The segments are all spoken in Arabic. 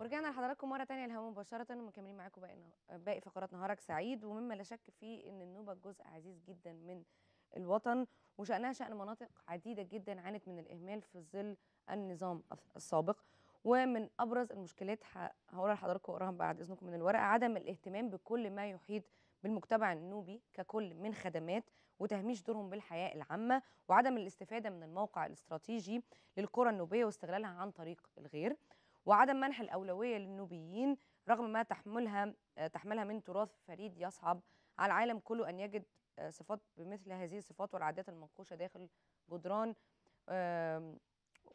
ورجعنا لحضراتكم مرة تانية الهوا مباشرة ومكملين معاكم باقي باقي فقرات نهارك سعيد. ومما لا شك فيه إن النوبة جزء عزيز جدا من الوطن وشأنها شأن مناطق عديدة جدا عانت من الإهمال في ظل النظام السابق. ومن أبرز المشكلات هقولها لحضراتكم وأقراها بعد إذنكم من الورقة عدم الاهتمام بكل ما يحيط بالمجتمع النوبي ككل من خدمات وتهميش دورهم بالحياة العامة وعدم الاستفادة من الموقع الاستراتيجي للقرى النوبية واستغلالها عن طريق الغير. وعدم منح الأولوية للنوبيين رغم ما تحملها آه، تحملها من تراث فريد يصعب على العالم كله أن يجد آه، صفات بمثل هذه الصفات والعادات المنقوشة داخل جدران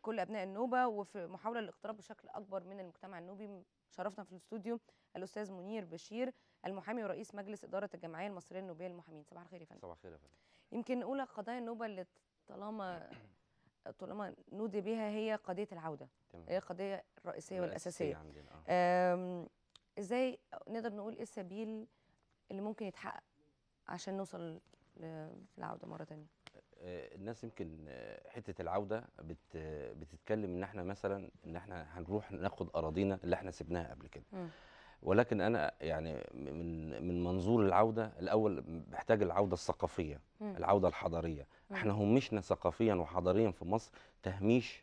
كل أبناء النوبة. وفي محاولة للاقتراب بشكل أكبر من المجتمع النوبي شرفنا في الاستوديو الأستاذ منير بشير المحامي ورئيس مجلس إدارة الجمعية المصرية النوبية للمحامين صباح الخير يا فندم. صباح الخير يا فندم. يمكن أولى قضايا النوبة اللي طالما طالما نودي بها هي قضية العودة تمام. هي القضية الرئيسية والأساسية. عندنا أم، إزاي نقدر نقول إيه السبيل اللي ممكن يتحقق عشان نوصل للعودة مرة تانية؟ آه، الناس يمكن آه، حتة العودة بت بتتكلم إن إحنا مثلا إن إحنا هنروح ناخد أراضينا اللي إحنا سبناها قبل كده. ولكن أنا يعني من من منظور العودة الأول محتاج العودة الثقافية. العودة الحضارية. إحنا همشنا ثقافيا وحضاريا في مصر تهميش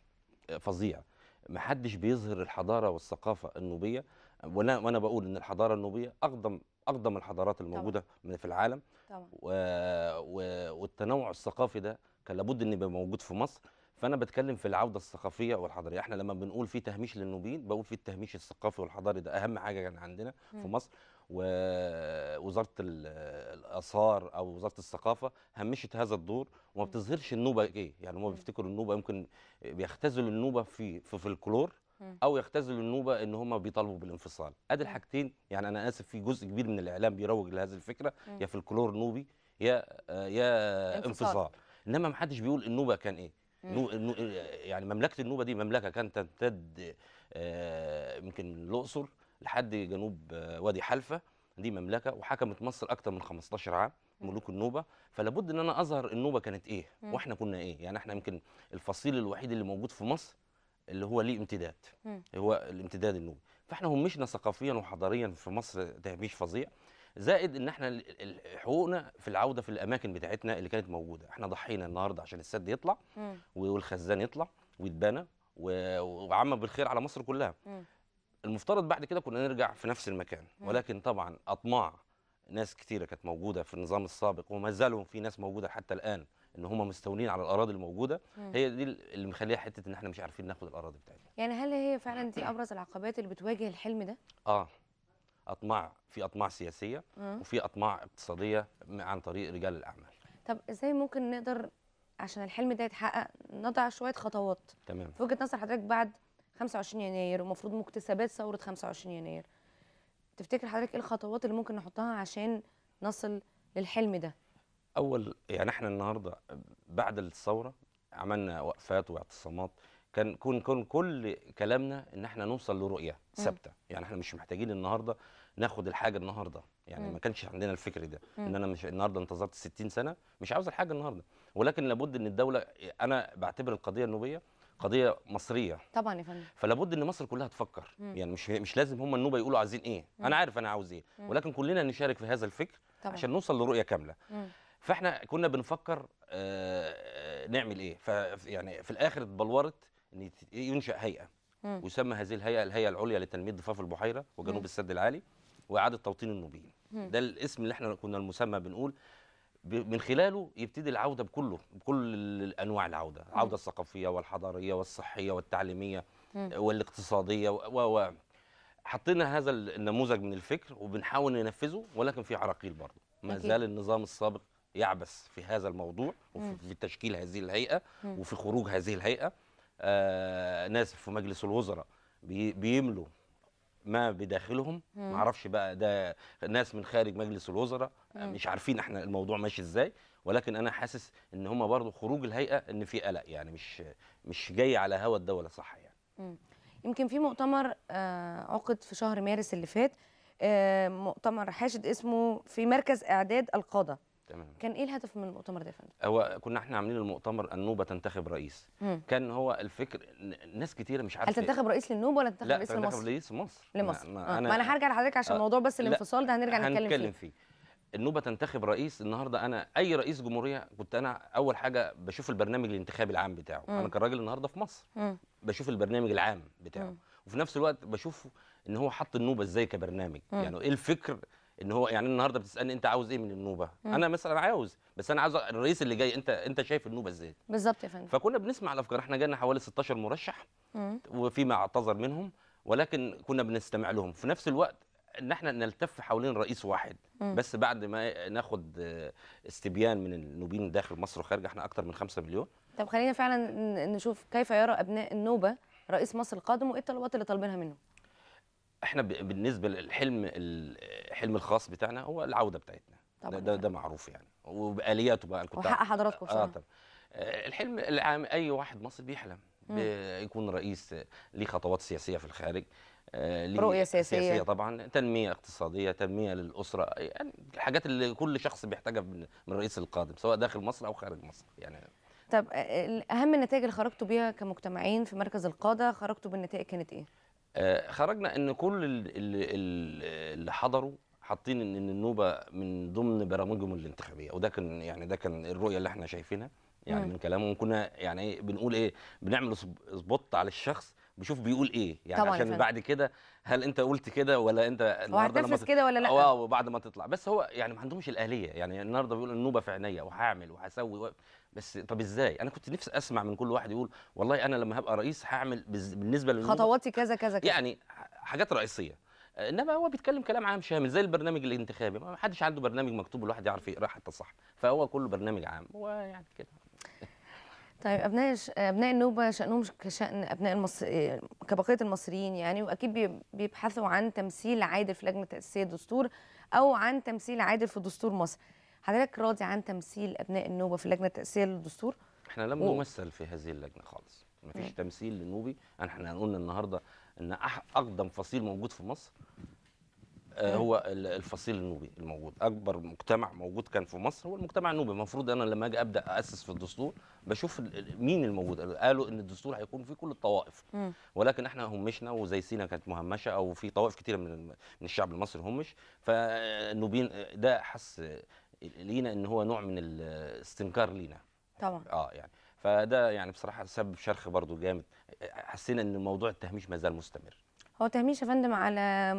فظيع. محدش بيظهر الحضارة والثقافة النوبية. وأنا وأنا بقول إن الحضارة النوبية أقدم أقدم الحضارات الموجودة من في العالم. طبعا. و... و... والتنوع الثقافي ده كان لابد ان يبقى موجود في مصر. فأنا بتكلم في العودة الثقافية والحضارية إحنا لما بنقول في تهميش للنوبيين بقول في التهميش الثقافي والحضاري ده أهم حاجة كان عندنا في مم. مصر ووزارة ال- الآثار أو وزارة الثقافة همشت هذا الدور وما. بتظهرش النوبة إيه يعني هم. بيفتكروا النوبة يمكن بيختزلوا النوبة في في فلكلور. أو يختزلوا النوبة إن هم بيطالبوا بالانفصال أدي. الحاجتين يعني أنا آسف في جزء كبير من الإعلام بيروج لهذه الفكرة مم. يا فلكلور نوبي يا يا انفصال. انفصال إنما ما حدش بيقول النوبة كان إيه. نو نو يعني مملكة النوبة دي مملكة كانت تمتد آه، يمكن الأقصر لحد جنوب آه، وادي حلفة دي مملكة وحكمت مصر أكتر من 15 عام. ملوك النوبة فلابد إن أنا أظهر النوبة كانت إيه مم. وإحنا كنا إيه يعني إحنا يمكن الفصيل الوحيد اللي موجود في مصر اللي هو ليه امتداد مم. هو الامتداد النوبي فإحنا همشنا ثقافيا وحضاريا في مصر تهميش فظيع زائد إن إحنا حقوقنا في العودة في الأماكن بتاعتنا اللي كانت موجودة إحنا ضحينا النهارده عشان السد يطلع مم. والخزان يطلع ويتبنى وعم بالخير على مصر كلها مم. المفترض بعد كده كنا نرجع في نفس المكان مم. ولكن طبعا أطماع ناس كتيرة كانت موجودة في النظام السابق وما زالوا في ناس موجودة حتى الآن إن هم مستولين على الأراضي الموجودة مم. هي دي اللي مخليها حتة إن إحنا مش عارفين ناخد الأراضي بتاعتنا يعني هل هي فعلا دي أبرز العقبات اللي بتواجه الحلم ده آه أطماع في أطماع سياسية. وفي أطماع اقتصادية عن طريق رجال الأعمال. طب إزاي ممكن نقدر عشان الحلم ده يتحقق نضع شوية خطوات؟ تمام. في وجهة نظر حضرتك بعد 25 يناير ومفروض مكتسبات ثورة 25 يناير تفتكر حضرتك إيه الخطوات اللي ممكن نحطها عشان نصل للحلم ده؟ أول يعني إحنا النهارده بعد الثورة عملنا وقفات واعتصامات كان كون كون كل كلامنا إن إحنا نوصل لرؤية ثابتة. يعني إحنا مش محتاجين النهارده ناخد الحاجة النهارده. يعني مم. ما كانش عندنا الفكر ده. مم. إن أنا مش النهارده انتظرت 60 سنة مش عاوز الحاجة النهارده. ولكن لابد إن الدولة أنا بعتبر القضية النوبية قضية مصرية. طبعا يا فندم. فلابد إن مصر كلها تفكر. مم. يعني مش مش لازم هم النوبة يقولوا عايزين إيه. مم. أنا عارف أنا عاوز إيه. مم. ولكن كلنا نشارك في هذا الفكر طبعا. عشان نوصل لرؤية كاملة. مم. فإحنا كنا بنفكر آه، آه، نعمل إيه. ف يعني في الآخر اتبلورت إن ينشأ هيئة. ويسمى هذه الهيئة الهيئة العليا لتنمية ضفاف البحيرة. وجنوب السد العالي وإعادة توطين النوبيين. ده الاسم اللي إحنا كنا المسمى بنقول من خلاله يبتدي العودة بكله بكل أنواع العودة العودة الثقافية والحضارية والصحية والتعليمية. والاقتصادية و. حطينا هذا النموذج من الفكر وبنحاول ننفذه ولكن في عراقيل برضه ما. زال النظام السابق يعبث في هذا الموضوع. وفي في تشكيل هذه الهيئة. وفي خروج هذه الهيئة ناس في مجلس الوزراء بي بيملوا ما بداخلهم. ما أعرفش بقى ده ناس من خارج مجلس الوزراء آه، مم. مش عارفين إحنا الموضوع ماشي إزاي ولكن أنا حاسس ان هم برضو خروج الهيئة ان في قلق يعني مش مش جاي على هوا الدولة صح يعني مم. يمكن في مؤتمر آه، عقد في شهر مارس اللي فات آه، مؤتمر حاشد اسمه في مركز اعداد القادة تمام كان إيه الهدف من المؤتمر ده يا فندم هو كنا إحنا عاملين المؤتمر النوبه تنتخب رئيس مم. كان هو الفكر ناس كتيرة مش هل عارفه تنتخب رئيس للنوبة ولا تنتخب لا رئيس تنتخب لمصر رئيس مصر لمصر ما, آه. ما أنا هرجع لحضرتك عشان آه، موضوع بس لا، الانفصال ده هنرجع نتكلم هنتكلم فيه فيه النوبة تنتخب رئيس النهارده أنا أي رئيس جمهورية كنت أنا أول حاجة بشوف البرنامج الانتخابي العام بتاعه مم. أنا كراجل النهارده في مصر مم. بشوف البرنامج العام بتاعه مم. وفي نفس الوقت بشوف إن هو حط النوبة إزاي كبرنامج مم. يعني إيه الفكر إن هو يعني النهارده بتسألني أنت عاوز إيه من النوبة مم. أنا مثلا عاوز بس أنا عاوز الرئيس اللي جاي أنت أنت شايف النوبة إزاي بالظبط يا فندم فكنا بنسمع الأفكار إحنا جانا حوالي 16 مرشح مم. وفيما اعتذر منهم ولكن كنا بنستمع لهم في نفس الوقت إن إحنا نلتف حوالين رئيس واحد مم. بس بعد ما ناخد استبيان من النوبيين داخل مصر وخارج إحنا أكتر من 5 مليون طب خلينا فعلا نشوف كيف يرى أبناء النوبة رئيس مصر القادم وإيه الطلبات اللي طالبينها منه إحنا بالنسبة للحلم الحلم الخاص بتاعنا هو العودة بتاعتنا. طبعا. ده, ده, معروف يعني. وبآلياته بقى كنت وحق حضراتكم آه بصراحه طبعا. آه، الحلم العام أي واحد مصري بيحلم. يكون رئيس آه، ليه خطوات سياسية في الخارج آه، ليه رؤية سياسية. سياسية طبعا تنمية اقتصادية تنمية للأسرة يعني الحاجات اللي كل شخص بيحتاجها من الرئيس القادم سواء داخل مصر أو خارج مصر يعني. طب آه، أهم النتائج اللي خرجتوا بيها كمجتمعين في مركز القادة خرجتوا بالنتائج كانت إيه؟ آه، خرجنا إن كل ال- ال- ال- اللي حضروا حاطين إن النوبة من ضمن برامجهم الانتخابية وده كان يعني ده كان الرؤية اللي إحنا شايفينها. يعني مم. من كلامهم كنا يعني إيه بنقول إيه بنعمل سب- سبوت على الشخص بشوف بيقول إيه. يعني طبعاً عشان. بعد كده هل أنت قلت كده ولا أنت النهارده ت- كده ولا لأ؟ آه وبعد ما تطلع. بس هو يعني ما عندهمش الاهليه يعني النهارده بيقول النوبة في عينيا وهعمل وهسوي و... بس طب إزاي؟ أنا كنت نفسي أسمع من كل واحد يقول والله أنا لما هبقى رئيس هعمل بالنسبة للنوبة خطواتي كذا كذا كذا. يعني حاجات رئيسية. إنما هو بيتكلم كلام عام شامل زي البرنامج الانتخابي. ما حدش عنده برنامج مكتوب الواحد يعرف يقراه حتى صح فهو كله برنامج عام هو يعني كده. طيب أبناء. أبناء النوبة شأنهم كشان أبناء المصر كبقية المصريين يعني وأكيد بي- بيبحثوا عن تمثيل عادل في لجنة تأسيس الدستور أو عن تمثيل عادل في دستور مصر. حضرتك راضي عن تمثيل أبناء النوبة في لجنة تأسيس الدستور؟ إحنا لم و- نمثل في هذه اللجنة خالص. مفيش مم. تمثيل للنوبي إحنا قلنا النهارده إن أقدم فصيل موجود في مصر آه،. هو ال- الفصيل النوبي الموجود. أكبر مجتمع موجود كان في مصر هو المجتمع النوبي. المفروض أنا لما أجي أبدأ اسس في الدستور بشوف مين الموجود. قالوا إن الدستور هيكون فيه كل الطوائف. ولكن إحنا همشنا وزي سينا كانت مهمشة أو في طوائف كتيرة من الشعب المصري همش فالنوبيين ده حس لينا إن هو نوع من الاستنكار لينا. طبعا. آه يعني. فده يعني بصراحة سبب شرخ برضو جامد. حسينا إن موضوع التهميش ما زال مستمر. هو تهميش يا فندم على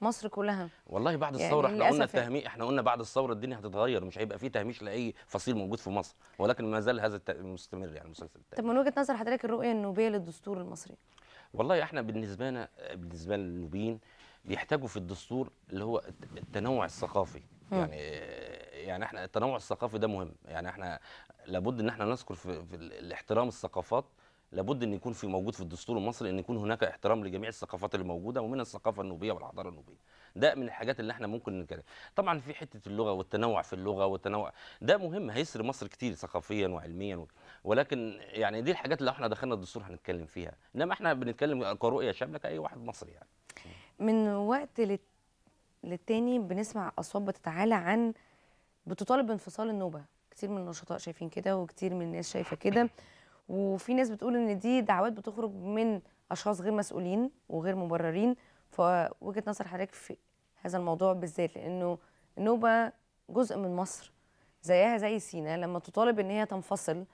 مصر كلها. والله بعد يعني الثورة إحنا قلنا يعني. التهميش إحنا قلنا بعد الثورة الدنيا هتتغير مش هيبقى في تهميش لأي فصيل موجود في مصر. ولكن ما زال هذا مستمر يعني مسلسل طب التهميش من وجهة نظر حضرتك الرؤية النوبية للدستور المصري؟ والله إحنا بالنسبة لنا بالنسبة للنوبيين بيحتاجوا في الدستور اللي هو الت- التنوع الثقافي. يعني يعني إحنا التنوع الثقافي ده مهم. يعني إحنا لابد إن إحنا نذكر في, في ال- الاحترام الثقافات لابد إن يكون في موجود في الدستور المصري إن يكون هناك احترام لجميع الثقافات اللي موجودة ومن الثقافة النوبية والحضاره النوبية. ده من الحاجات اللي إحنا ممكن نتكلم طبعا في حتة اللغة والتنوع في اللغة والتنوع ده مهم هيسر مصر كتير ثقافيا وعلميا و- ولكن يعني دي الحاجات اللي إحنا دخلنا الدستور هنتكلم فيها. إنما إحنا بنتكلم كرؤية شاملة كأي واحد مصري يعني. من وقت لل- للتاني بنسمع أصوات بتتعالى عن بتطالب بانفصال النوبة. كتير من النشطاء شايفين كده وكتير من الناس شايفة كده. وفي ناس بتقول إن دي دعوات بتخرج من أشخاص غير مسؤولين وغير مبررين. فوجهه نظر حضرتك في هذا الموضوع بالذات لأنه النوبة جزء من مصر زيها زي سينا لما تطالب إن هي تنفصل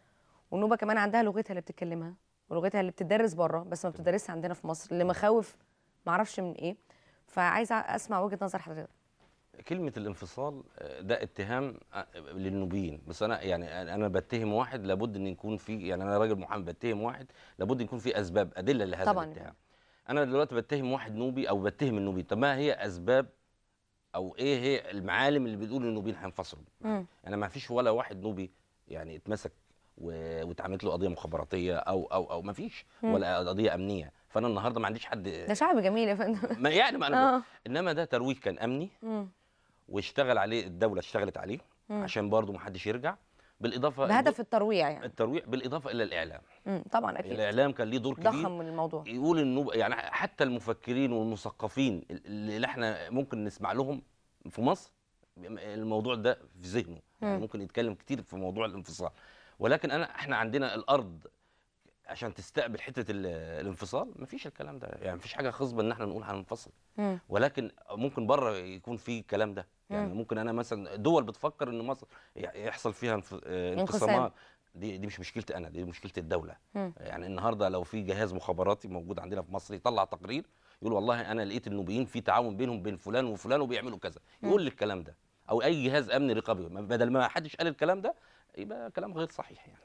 والنوبة كمان عندها لغتها اللي بتتكلمها ولغتها اللي بتدرس بره بس ما بتدرسش عندنا في مصر لمخاوف معرفش من إيه. فعايزة أسمع وجهة نظر حضرتك. كلمة الانفصال آه، ده اتهام آه، للنوبيين بس أنا يعني أنا بتهم واحد لابد إن يكون في يعني أنا راجل محامي بتهم واحد لابد يكون في أسباب أدلة لهذا طبعاً. الاتهام. أنا دلوقتي بتهم واحد نوبي أو بتهم النوبي طب ما هي أسباب أو إيه هي المعالم اللي بتقول النوبيين هينفصلوا؟ مم. أنا ما فيش ولا واحد نوبي يعني اتمسك واتعملت له قضية مخابراتية أو أو أو ما فيش. ولا قضية أمنية. فأنا النهارده ما عنديش حد ده شعب جميل يا فندم. يعني ما أنا آه. إنما ده ترويج كان أمني. مم. واشتغل عليه الدولة اشتغلت عليه مم. عشان برضه ما حدش يرجع. بالإضافة بهدف الترويع يعني. الترويع بالإضافة إلى الإعلام. مم. طبعا أكيد. الإعلام كان ليه دور كبير. ضخم من الموضوع. يقول إنه يعني حتى المفكرين والمثقفين اللي إحنا ممكن نسمع لهم في مصر الموضوع ده في ذهنه. يعني مم. ممكن يتكلم كتير في موضوع الانفصال. ولكن أنا إحنا عندنا الأرض عشان تستقبل حتة ال- الانفصال مفيش الكلام ده. يعني مفيش حاجة خصبة إن إحنا نقول هننفصل. مم. ولكن ممكن بره يكون في الكلام ده يعني مم. ممكن أنا مثلا دول بتفكر إن مصر يحصل فيها انف- آه،. انقسامات دي دي مش مشكلتي أنا دي مشكلة الدولة مم. يعني النهارده لو في جهاز مخابراتي موجود عندنا في مصر يطلع تقرير يقول والله أنا لقيت النوبيين في تعاون بينهم بين فلان وفلان وبيعملوا كذا يقول لي الكلام ده أو أي جهاز امني رقابي بدل ما حدش قال الكلام ده يبقى كلام غير صحيح يعني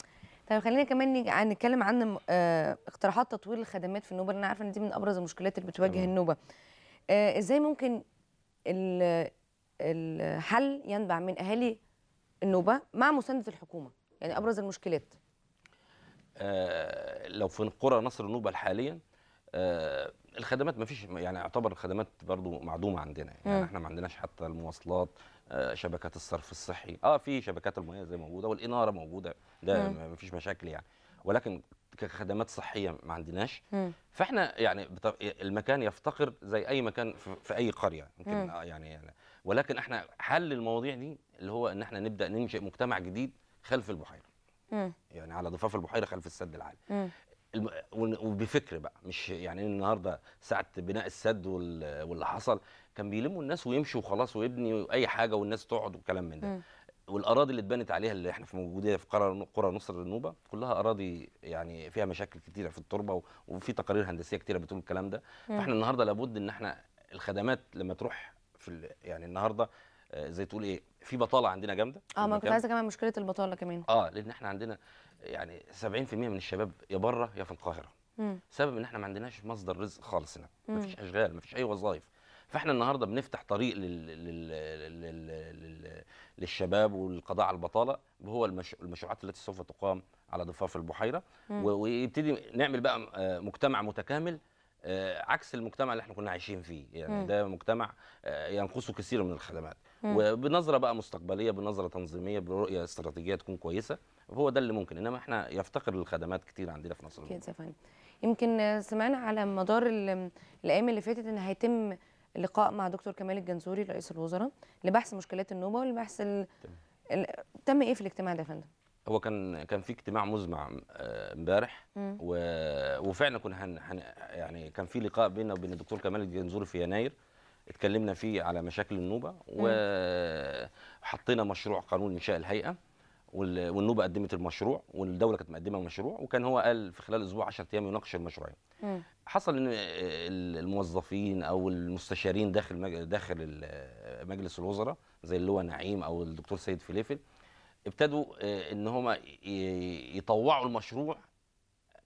طيب خلينا كمان عن نتكلم عن آه، اقتراحات تطوير الخدمات في النوبة لأن أنا عارفة إن دي من أبرز المشكلات اللي بتواجه. النوبة آه، إزاي ممكن ال- الحل ينبع من أهالي النوبة مع مساندة الحكومة؟ يعني أبرز المشكلات. آه، لو في قرى نصر النوبة حاليا آه، الخدمات ما فيش يعني يعتبر الخدمات برضو معدومة عندنا. يعني مم. إحنا ما عندناش حتى المواصلات آه، شبكات الصرف الصحي. آه في شبكات المياه زي موجودة والإنارة موجودة. ده. ما فيش مشاكل يعني. ولكن كخدمات صحية ما عندناش مم. فإحنا يعني المكان يفتقر زي أي مكان في, في أي قرية يمكن. آه يعني, يعني ولكن إحنا حل المواضيع دي اللي هو إن إحنا نبدأ ننشئ مجتمع جديد خلف البحيرة مم. يعني على ضفاف البحيرة خلف السد العالي مم. وبفكر بقى مش يعني النهارده ساعة بناء السد وال- واللي حصل كان بيلموا الناس ويمشوا وخلاص ويبني اي حاجة والناس تقعد وكلام من ده مم. والأراضي اللي اتبنت عليها اللي إحنا في موجودين في قرى قرى نصر النوبة كلها أراضي يعني فيها مشاكل كتيرة في التربة وفي تقارير هندسية كتيرة بتقول الكلام ده. فاحنا النهارده لابد إن إحنا الخدمات لما تروح في يعني النهارده آه، زي تقول إيه في بطالة عندنا جامدة آه ما كنت. عايزة كمان مشكلة البطالة كمان آه لأن إحنا عندنا يعني 70% من الشباب يا بره يا في القاهرة مم. سبب إن إحنا ما عندناش مصدر رزق خالص هنا. مفيش أشغال مفيش أي وظائف فاحنا النهارده بنفتح طريق لل... لل... لل... لل... للشباب والقضاء على البطاله وهو المش... المشروعات التي سوف تقام على ضفاف البحيره. و... ويبتدي نعمل بقى آه، مجتمع متكامل آه، عكس المجتمع اللي إحنا كنا عايشين فيه يعني مم. ده مجتمع آه، ينقصه كثير من الخدمات مم. وبنظرة بقى مستقبلية بنظرة تنظيمية برؤية استراتيجية تكون كويسة هو ده اللي ممكن إنما إحنا يفتقر للخدمات كتير عندنا في مصر كده فندم يمكن سمعنا على مدار ال- الأيام اللي فاتت إن هيتم لقاء مع دكتور كمال الجنزوري رئيس الوزراء لبحث مشكلات النوبة ولبحث ال... ال... تم إيه في الاجتماع ده يا فندم؟ هو كان كان في اجتماع مزمع آه، امبارح. و... وفعلا كنا هن... هن... يعني كان في لقاء بيننا وبين الدكتور كمال الجنزوري في يناير اتكلمنا فيه على مشاكل النوبة وحطينا مشروع قانون إنشاء الهيئة. والنوبة قدمت المشروع والدولة كانت مقدمة المشروع وكان هو قال في خلال أسبوع 10 أيام يناقش المشروعين. حصل إن ال- الموظفين أو المستشارين داخل. داخل مجلس الوزراء زي اللي هو نعيم أو الدكتور سيد فليفل ابتدوا آه، إن هم يطوعوا المشروع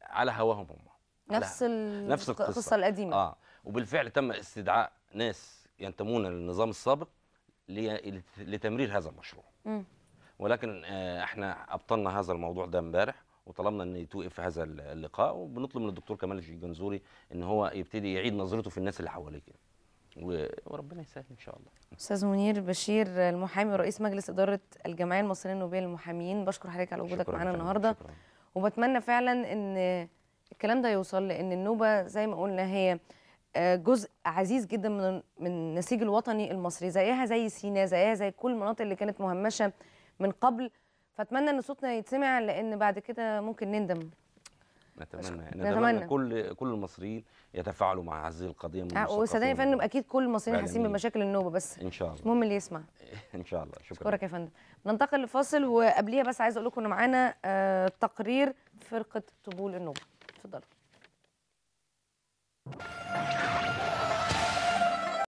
على هواهم هم نفس. نفس القصة. القصة القديمة آه وبالفعل تم استدعاء ناس ينتمون للنظام السابق. لتمرير هذا المشروع مم. ولكن آه، إحنا ابطلنا هذا الموضوع ده امبارح وطلبنا ان يتوقف هذا اللقاء وبنطلب من الدكتور كمال الجنزوري ان هو يبتدي يعيد نظرته في الناس اللي حواليه وربنا يسهل إن شاء الله. أستاذ منير بشير المحامي ورئيس مجلس إدارة الجمعية المصريه النوبية للمحامين. بشكر حضرتك على وجودك معانا النهارده. شكراً. وبتمنى فعلا إن الكلام ده يوصل لأن النوبة زي ما قلنا هي آه، جزء عزيز جدا من من النسيج الوطني المصري زيها زي سيناء زيها زي كل المناطق اللي كانت مهمشة من قبل. فأتمنى إن صوتنا يتسمع لأن بعد كده ممكن نندم. نتمنى. نتمنى. نتمنى. كل كل المصريين يتفاعلوا مع هذه القضية من آه، وصدقني يا فندم أكيد كل المصريين حاسين. بمشاكل النوبة بس. إن شاء الله. المهم اللي يسمع. إن شاء الله. شكرا. اشكرك يا فندم. ننتقل لفاصل وقبليها بس عايزه أقول لكم إن معانا آه، تقرير فرقة طبول النوبة. اتفضلوا.